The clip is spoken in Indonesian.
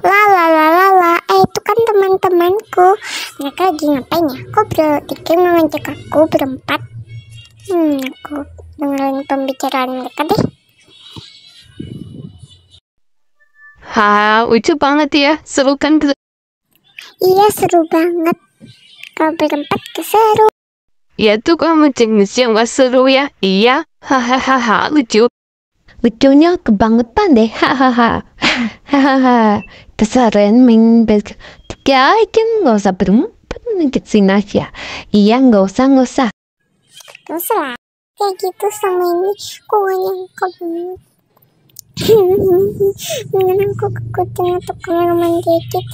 Lala lala la, eh itu kan teman-temanku. Mereka lagi ngapain ya? Kok bertiga mengajak aku berempat? Hmm, aku dengerin pembicaraan mereka deh. Ha, lucu banget ya. Seru kan? Iya seru banget. Kalau berempat keseru. Ya tuh kamu jenis yang gak seru ya. Iya. Hahaha, lucu. Lucunya kebangetan deh. Hahaha. Kesaran main bed. Ya, kan nggak usah berempat ke sini aja. Iya, nggak usah. Terus lah. Kayak gitu sama ini. Kok nyangka banget. Mendingan aku ke kucing atau kameraman dikit.